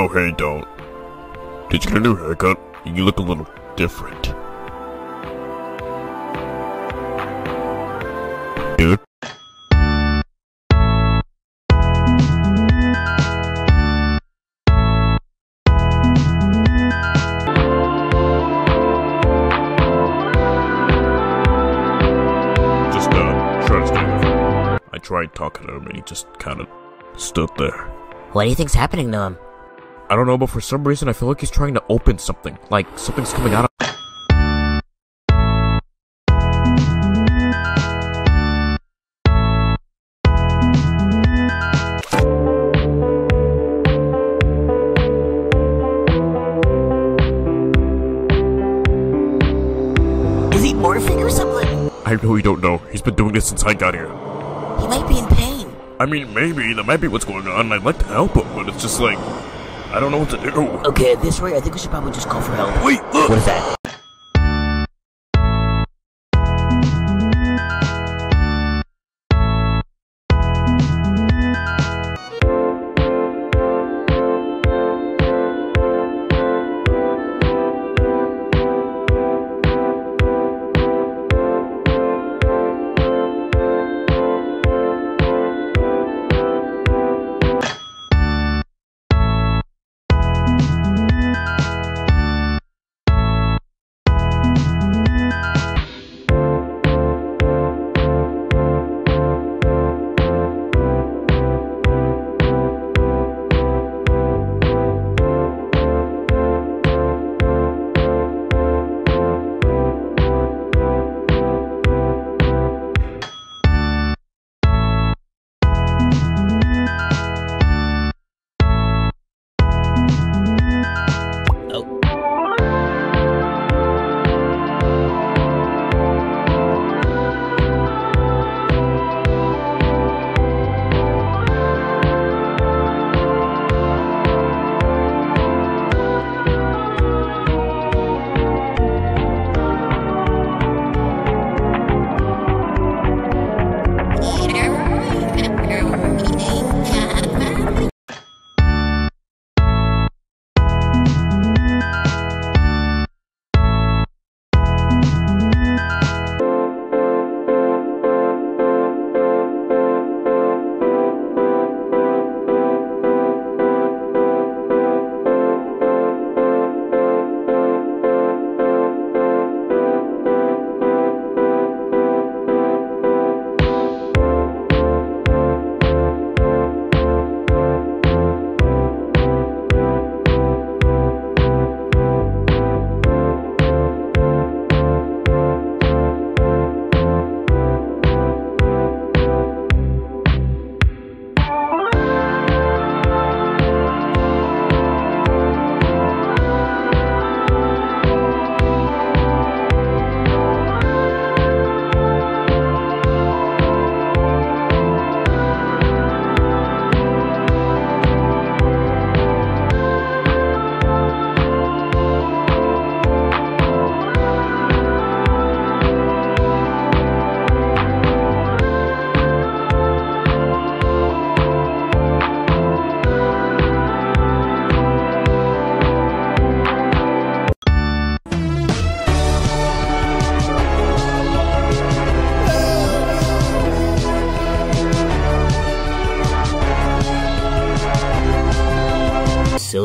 Oh, hey, don't. Did you get a new haircut? You look a little different. Dude? Just, uh, try to stay. I tried talking to him and he just kind of stood there. What do you think's happening to him? I don't know, but for some reason I feel like he's trying to open something. Like something's coming out of. Is he morphing or something? I really don't know. He's been doing this since I got here. He might be in pain. I mean, maybe that might be what's going on. I'd like to help him, but it's just like I don't know what to do. Okay, at this rate, I think we should probably just call for help. Wait, look. What is that?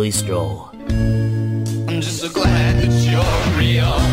Silly stroll. I'm just so glad that you're real.